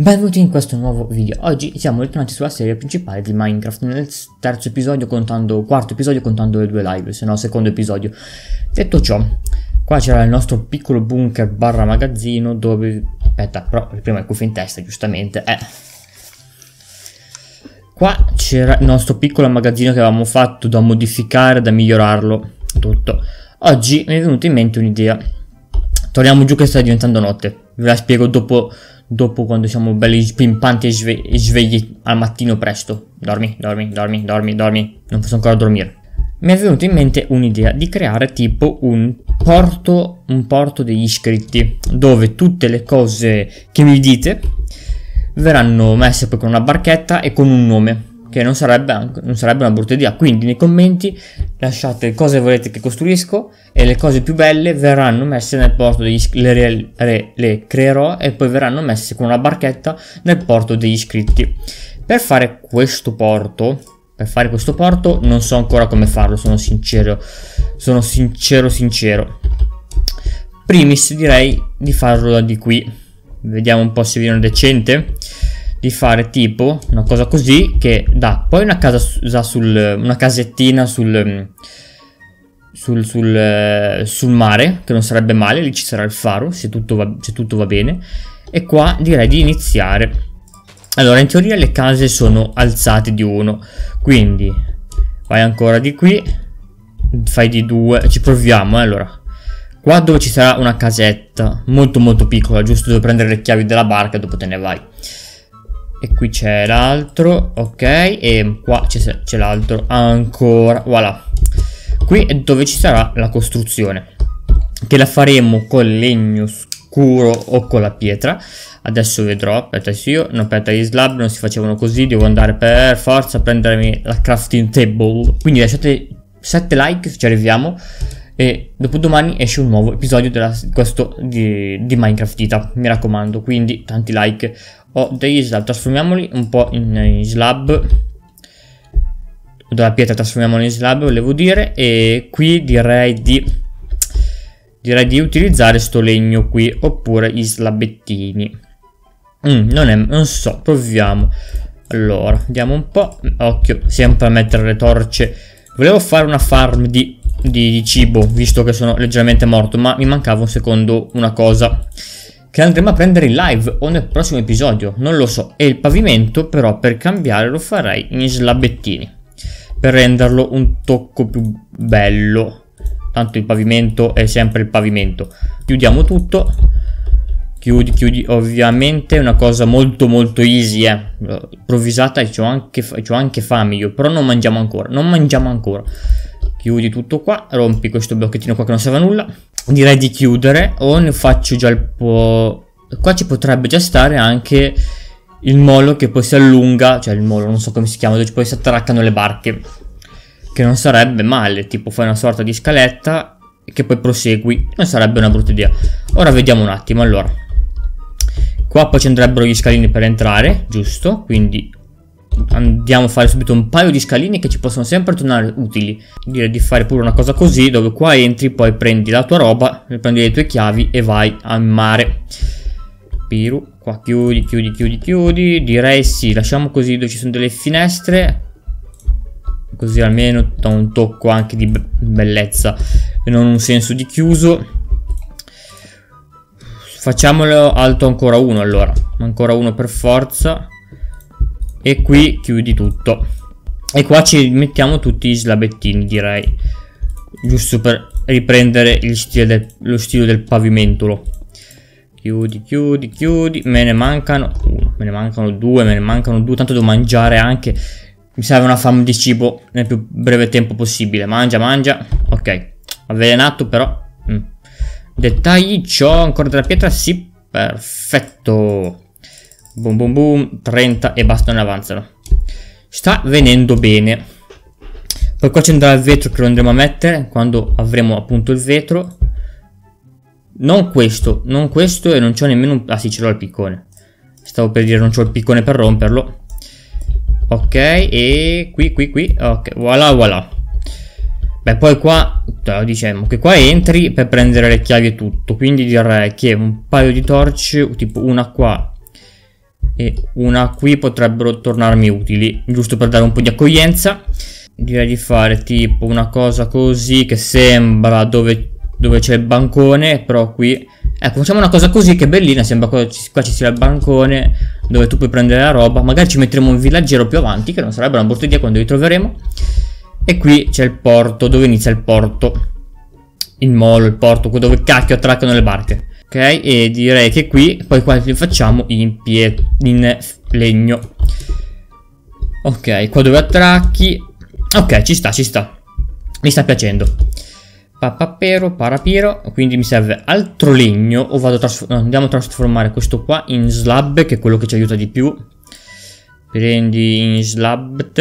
Benvenuti in questo nuovo video. Oggi siamo ritornati sulla serie principale di Minecraft nel terzo episodio contando, quarto episodio contando le due live, se no secondo episodio. Detto ciò, qua c'era il nostro piccolo bunker barra magazzino dove... Aspetta, però prima il cuffio in testa, giustamente, eh. Qua c'era il nostro piccolo magazzino che avevamo fatto da modificare, da migliorarlo, tutto. Oggi mi è venuta in mente un'idea. Torniamo giù che sta diventando notte. Ve la spiego dopo dopo quando siamo belli pimpanti e, sve e svegli al mattino presto. Dormi, dormi, dormi, dormi, dormi. Non posso ancora dormire. Mi è venuta in mente un'idea di creare tipo un porto, un porto degli iscritti, dove tutte le cose che mi dite verranno messe poi con una barchetta e con un nome che non sarebbe, non sarebbe una brutta idea. Quindi nei commenti lasciate cosa volete che costruisco e le cose più belle verranno messe nel porto degli le, le, le creerò e poi verranno messe con una barchetta nel porto degli iscritti. Per fare questo porto, per fare questo porto non so ancora come farlo, sono sincero, sono sincero sincero. Primis direi di farlo da di qui. Vediamo un po' se viene decente di fare tipo una cosa così che dà poi una casa sul, una casettina sul, sul, sul, sul, mare che non sarebbe male lì ci sarà il faro se tutto, va, se tutto va bene. E qua direi di iniziare. Allora in teoria le case sono alzate di uno quindi vai ancora di qui fai di due ci proviamo eh, allora. Qua dove ci sarà una casetta molto molto piccola giusto dove prendere le chiavi della barca e dopo te ne vai e qui c'è l'altro, ok, e qua c'è l'altro ancora, voilà. Qui è dove ci sarà la costruzione, che la faremo col legno scuro o con la pietra. Adesso vedrò, aspetta, se io, no, aspetta, gli slab non si facevano così, devo andare per forza a prendermi la crafting table. Quindi lasciate 7 like se ci arriviamo. E dopodomani esce un nuovo episodio della, questo di, di Minecraft Ita, mi raccomando, quindi tanti like ho degli slab, trasformiamoli un po' in, in slab. Della pietra trasformiamoli in slab volevo dire e qui direi di direi di utilizzare sto legno qui oppure gli slabettini. Mm, non, è, non so proviamo. Allora vediamo un po' occhio sempre a mettere le torce. Volevo fare una farm di, di, di cibo visto che sono leggermente morto ma mi mancava un secondo una cosa che andremo a prendere in live o nel prossimo episodio, non lo so. E il pavimento però per cambiare lo farei in slabettini, per renderlo un tocco più bello. Tanto il pavimento è sempre il pavimento. Chiudiamo tutto. Chiudi, chiudi, ovviamente è una cosa molto molto easy, eh. Improvvisata e ho anche, anche fame io, però non mangiamo ancora, non mangiamo ancora. Chiudi tutto qua, rompi questo blocchettino qua che non serve a nulla direi di chiudere o ne faccio già il po'... Qua ci potrebbe già stare anche il molo che poi si allunga, cioè il molo, non so come si chiama, dove poi si attraccano le barche. Che non sarebbe male, tipo fai una sorta di scaletta che poi prosegui, non sarebbe una brutta idea. Ora vediamo un attimo, allora. Qua poi ci andrebbero gli scalini per entrare, giusto? Quindi andiamo a fare subito un paio di scalini che ci possono sempre tornare utili. Direi di fare pure una cosa così, dove qua entri, poi prendi la tua roba, prendi le tue chiavi e vai al mare. Piru, qua chiudi, chiudi, chiudi, chiudi. Direi sì, lasciamo così dove ci sono delle finestre. Così almeno da un tocco anche di bellezza e non un senso di chiuso. Facciamolo alto ancora uno allora. Ancora uno per forza e qui chiudi tutto. E qua ci mettiamo tutti gli slabettini direi. Giusto per riprendere stile del, lo stile del pavimentolo. Chiudi chiudi chiudi. Me ne mancano uno me ne mancano due me ne mancano due. Tanto devo mangiare anche mi serve una fame di cibo nel più breve tempo possibile. Mangia mangia. Ok avvelenato però. Mm. dettagli c'ho ancora della pietra? Sì perfetto Boom boom boom, 30 e basta, non avanzano. Sta venendo bene. Poi qua andrà il vetro che lo andremo a mettere quando avremo appunto il vetro. Non questo, non questo e non c'ho nemmeno un... Ah sì, ce l'ho il piccone. Stavo per dire non c'ho il piccone per romperlo. Ok, e qui, qui, qui. Ok, voilà, voilà. Beh, poi qua, diciamo che qua entri per prendere le chiavi e tutto. Quindi direi che un paio di torce, tipo una qua e una qui potrebbero tornarmi utili, giusto per dare un po' di accoglienza. Direi di fare tipo una cosa così che sembra dove, dove c'è il bancone, però qui... Ecco, facciamo una cosa così che bellina, sembra qua qua ci sia il bancone dove tu puoi prendere la roba. Magari ci metteremo un villaggero più avanti, che non sarebbe una brutta idea quando li troveremo. E qui c'è il porto, dove inizia il porto. Il molo, il porto, dove cacchio attraccano le barche. Ok, e direi che qui poi qua li facciamo in, in legno. Ok, qua dove attracchi. Ok, ci sta, ci sta. Mi sta piacendo. Papapero, parapiro. Quindi mi serve altro legno. O vado a andiamo a trasformare questo qua in slab, che è quello che ci aiuta di più. Prendi in slab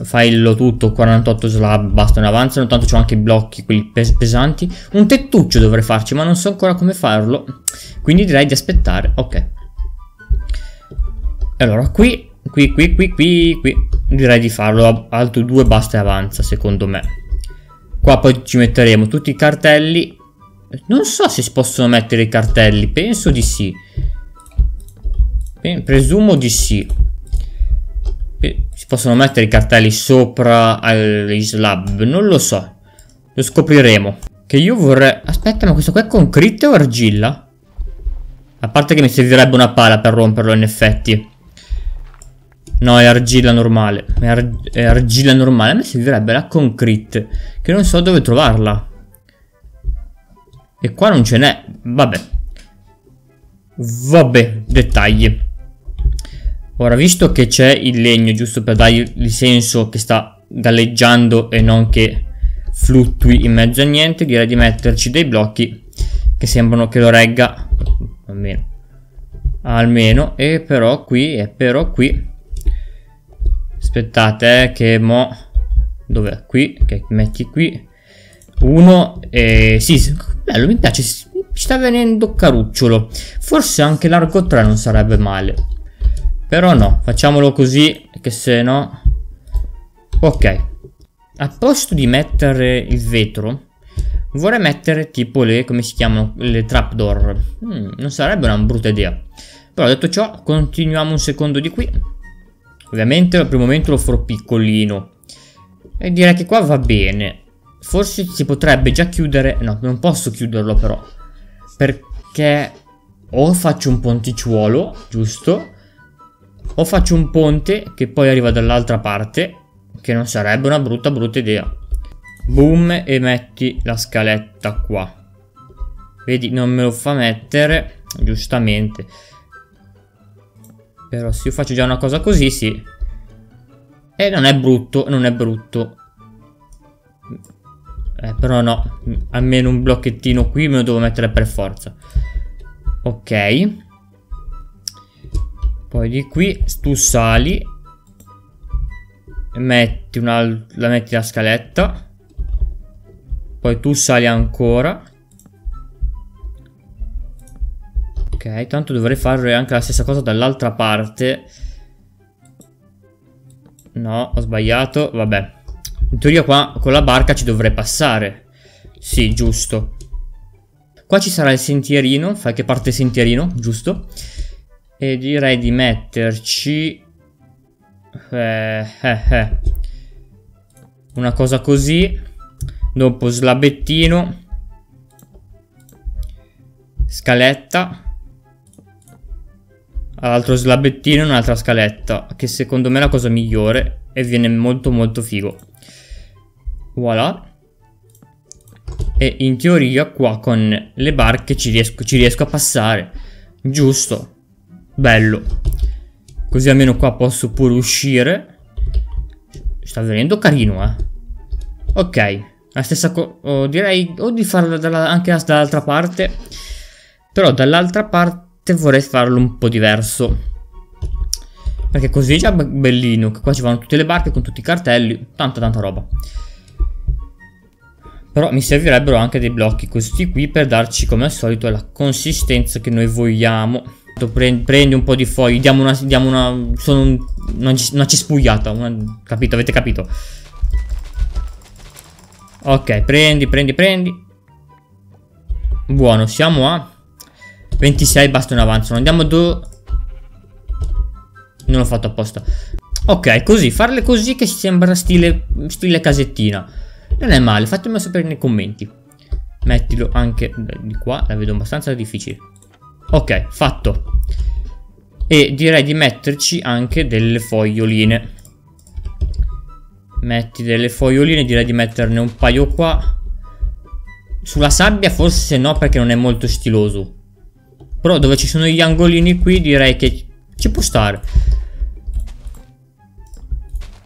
Faillo tutto, 48 slab, basta, non avanzano, tanto c'ho anche i blocchi, quelli pes pesanti. Un tettuccio dovrei farci, ma non so ancora come farlo. Quindi direi di aspettare, ok. Allora, qui, qui, qui, qui, qui, qui, direi di farlo, alto 2 basta e avanza, secondo me. Qua poi ci metteremo tutti i cartelli. Non so se si possono mettere i cartelli, penso di sì. Presumo di sì possono mettere i cartelli sopra agli slab, non lo so. Lo scopriremo. Che io vorrei... Aspetta, ma questo qua è concrete o argilla? A parte che mi servirebbe una pala per romperlo in effetti. No, è argilla normale. È, ar è argilla normale. A me servirebbe la concrete. Che non so dove trovarla. E qua non ce n'è. Vabbè. Vabbè, dettagli. Ora, visto che c'è il legno, giusto per dargli il senso che sta galleggiando e non che fluttui in mezzo a niente, direi di metterci dei blocchi che sembrano che lo regga, almeno, almeno, e però qui, e però qui, aspettate eh, che mo, dov'è? Qui, che metti qui, uno, e sì, bello, mi piace, mi sta venendo carucciolo, forse anche l'arco 3 non sarebbe male, però no, facciamolo così, che se no... Ok. Al posto di mettere il vetro, vorrei mettere tipo le, come si chiamano, le trapdoor. Hmm, non sarebbe una brutta idea. Però detto ciò, continuiamo un secondo di qui. Ovviamente al primo momento lo farò piccolino. E direi che qua va bene. Forse si potrebbe già chiudere... No, non posso chiuderlo però. Perché o faccio un ponticciuolo, giusto? O faccio un ponte che poi arriva dall'altra parte, che non sarebbe una brutta brutta idea. Boom e metti la scaletta qua. Vedi, non me lo fa mettere, giustamente. Però se io faccio già una cosa così, sì. E non è brutto, non è brutto. Eh, però no, almeno un blocchettino qui me lo devo mettere per forza. Ok. Poi di qui tu sali e metti una, la metti la scaletta. Poi tu sali ancora. Ok, tanto dovrei fare anche la stessa cosa dall'altra parte. No, ho sbagliato. Vabbè. In teoria qua con la barca ci dovrei passare. Sì, giusto. Qua ci sarà il sentierino. Fai che parte il sentierino, giusto? E direi di metterci... Eh, eh, eh. Una cosa così. Dopo slabettino. Scaletta. All'altro slabettino e un'altra scaletta. Che secondo me è la cosa migliore. E viene molto molto figo. Voilà. E in teoria qua con le barche ci riesco, ci riesco a passare. Giusto. Bello. Così almeno qua posso pure uscire. Sta venendo carino, eh. Ok. La stessa cosa... Oh, direi o di farla dalla, anche dall'altra parte. Però dall'altra parte vorrei farlo un po' diverso. Perché così è già bellino. Che qua ci vanno tutte le barche con tutti i cartelli. Tanta tanta roba. Però mi servirebbero anche dei blocchi così qui per darci come al solito la consistenza che noi vogliamo. Prendi un po' di foglie, diamo una, diamo una, sono un, una, una cespugliata, una, capito, avete capito? Ok, prendi, prendi, prendi. Buono, siamo a 26, basta un avanzo. Andiamo do... Non l'ho fatto apposta. Ok, così, farle così che sembra stile, stile casettina. Non è male, fatemelo sapere nei commenti. Mettilo anche di qua, la vedo abbastanza difficile. Ok, fatto. E direi di metterci anche delle foglioline. Metti delle foglioline, direi di metterne un paio qua. Sulla sabbia forse no perché non è molto stiloso. Però dove ci sono gli angolini qui direi che ci può stare.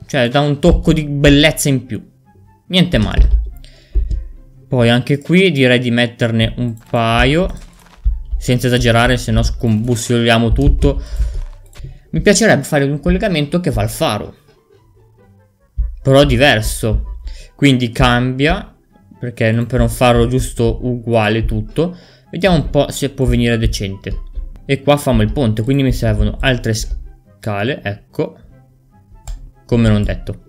Cioè dà un tocco di bellezza in più. Niente male. Poi anche qui direi di metterne un paio. Senza esagerare, se no scombussoliamo tutto. Mi piacerebbe fare un collegamento che va al faro. Però diverso. Quindi cambia. Perché non per non farlo giusto uguale tutto. Vediamo un po' se può venire decente. E qua famo il ponte, quindi mi servono altre scale, ecco. Come non detto.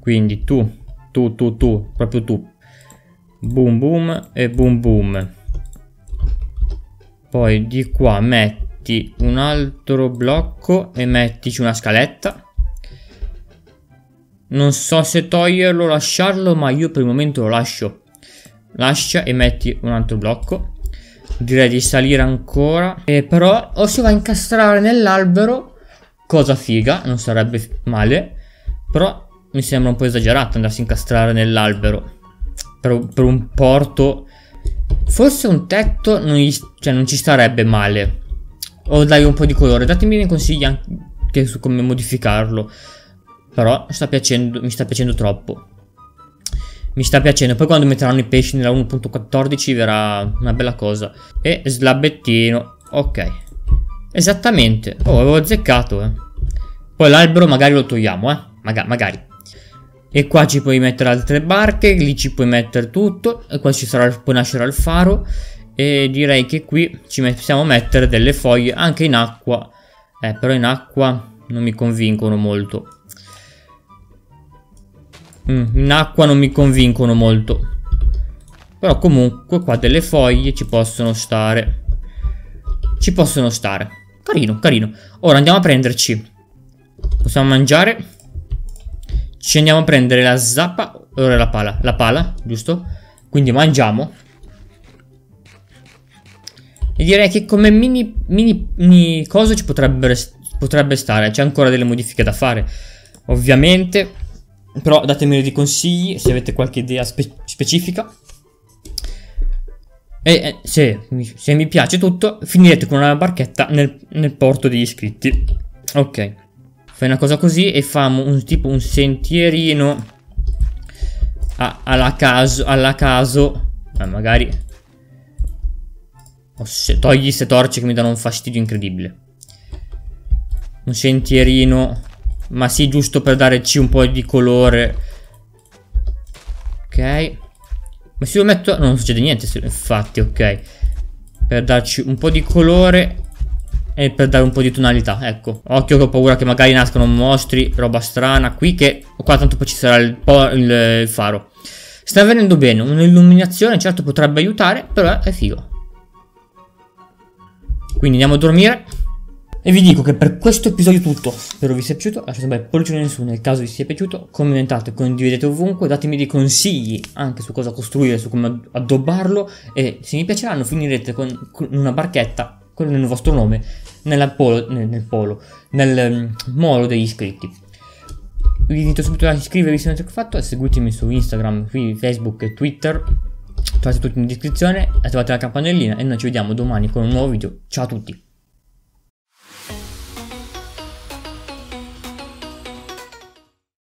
Quindi tu, tu, tu, tu, proprio tu. Boom boom e boom boom. Poi di qua metti un altro blocco e mettici una scaletta. Non so se toglierlo o lasciarlo, ma io per il momento lo lascio. Lascia e metti un altro blocco. Direi di salire ancora. E però o si va a incastrare nell'albero, cosa figa, non sarebbe male. Però mi sembra un po' esagerato andarsi a incastrare nell'albero. Per, per, un porto. Forse un tetto non, gli, cioè, non ci starebbe male. O dai un po' di colore. Datemi dei consigli anche su come modificarlo. Però sta piacendo, mi sta piacendo troppo. Mi sta piacendo. Poi quando metteranno i pesci nella 1.14 verrà una bella cosa. E slabettino. Ok. Esattamente. Oh, avevo azzeccato, eh. Poi l'albero magari lo togliamo, eh. Maga magari. E qua ci puoi mettere altre barche, lì ci puoi mettere tutto. E qua ci sarà, può nascere il faro. E direi che qui ci possiamo mettere delle foglie anche in acqua. Eh, però in acqua non mi convincono molto. Mm, in acqua non mi convincono molto. Però comunque qua delle foglie ci possono stare. Ci possono stare. Carino, carino. Ora andiamo a prenderci. Possiamo mangiare. Ci andiamo a prendere la zappa. Ora la pala. La pala, giusto? Quindi mangiamo. E direi che come mini, mini, mini cosa ci potrebbe, potrebbe stare. C'è ancora delle modifiche da fare. Ovviamente però datemi dei consigli se avete qualche idea spe specifica. E eh, se, se, mi piace tutto, finirete con una barchetta nel, nel porto degli iscritti. Ok. Fai una cosa così e famo un tipo un sentierino a, alla caso. Alla caso. Eh, magari. Oh, se, togli queste torce che mi danno un fastidio incredibile. Un sentierino ma sì, giusto per darci un po' di colore. Ok. Ma se lo metto... No, non succede niente, infatti, ok. Per darci un po' di colore e per dare un po' di tonalità, ecco. Occhio che ho paura che magari nascano mostri, roba strana. Qui che... Qua tanto poi ci sarà il, il, il faro. Sta venendo bene, un'illuminazione certo potrebbe aiutare, però è figo. Quindi andiamo a dormire. E vi dico che per questo episodio è tutto. Spero vi sia piaciuto. Lasciate un bel pollice in su nel caso vi sia piaciuto. Commentate, condividete ovunque. Datemi dei consigli anche su cosa costruire, su come addobbarlo. E se mi piaceranno finirete con una barchetta, con il vostro nome, nel polo, nel, polo, nel um, molo degli iscritti. Vi invito subito a iscrivervi se non avete fatto e seguitemi su Instagram, Facebook e Twitter. Trovate tutto in descrizione, attivate la campanellina e noi ci vediamo domani con un nuovo video. Ciao a tutti!